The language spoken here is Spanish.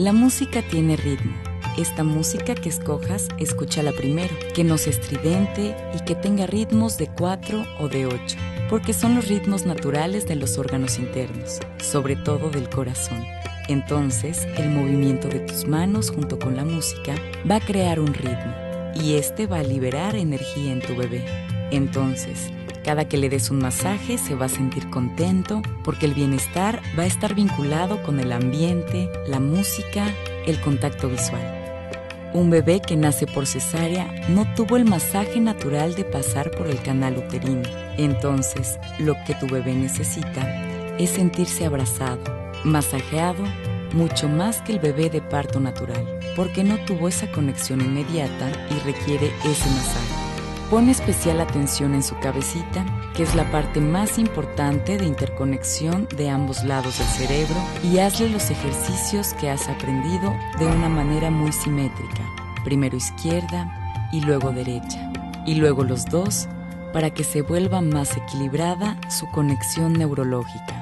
La música tiene ritmo. Esta música que escojas, escúchala primero, que no sea estridente y que tenga ritmos de 4 o de 8, porque son los ritmos naturales de los órganos internos, sobre todo del corazón. Entonces, el movimiento de tus manos junto con la música va a crear un ritmo y este va a liberar energía en tu bebé. Entonces, cada que le des un masaje se va a sentir contento porque el bienestar va a estar vinculado con el ambiente, la música, el contacto visual. Un bebé que nace por cesárea no tuvo el masaje natural de pasar por el canal uterino. Entonces, lo que tu bebé necesita es sentirse abrazado, masajeado, mucho más que el bebé de parto natural, porque no tuvo esa conexión inmediata y requiere ese masaje. Pone especial atención en su cabecita, que es la parte más importante de interconexión de ambos lados del cerebro, y hazle los ejercicios que has aprendido de una manera muy simétrica, primero izquierda y luego derecha, y luego los dos para que se vuelva más equilibrada su conexión neurológica.